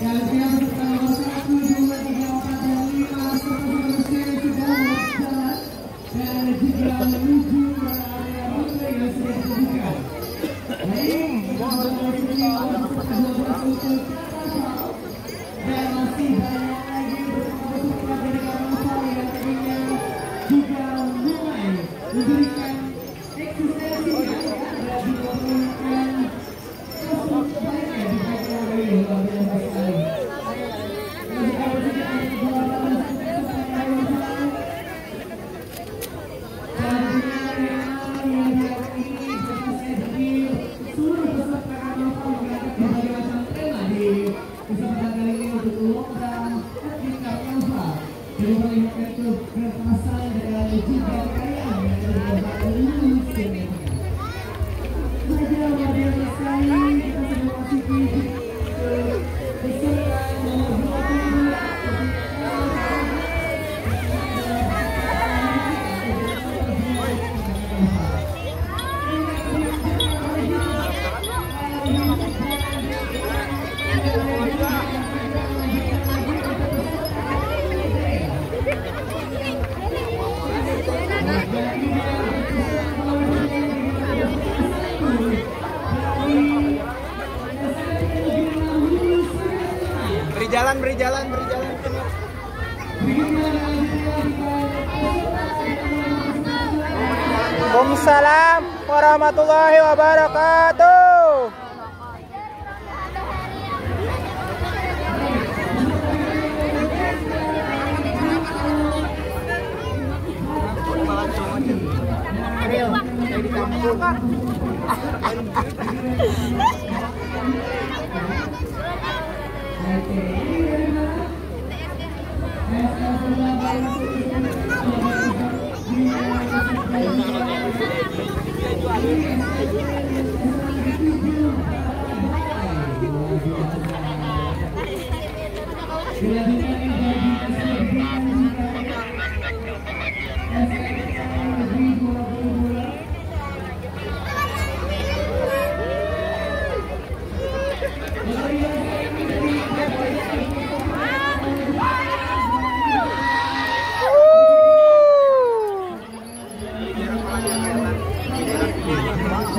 Gracias. Beri jalan, beri jalan, beri jalan. Waalaikumsalam warahmatullahi wabarakatuh. Gracias.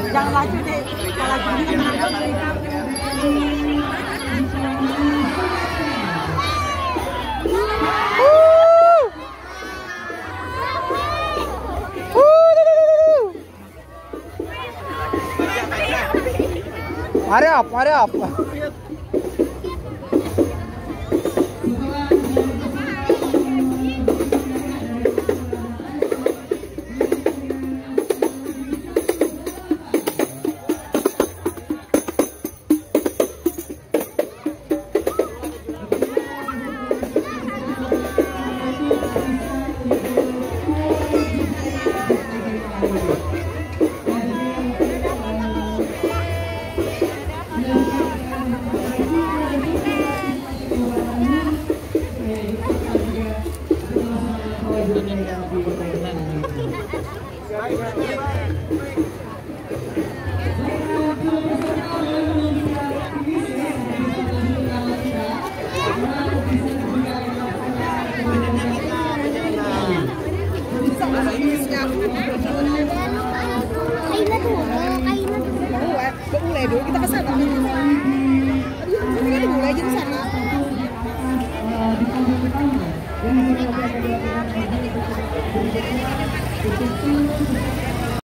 Jangan laju deh. Kalau Hurry up, hurry up. Kain na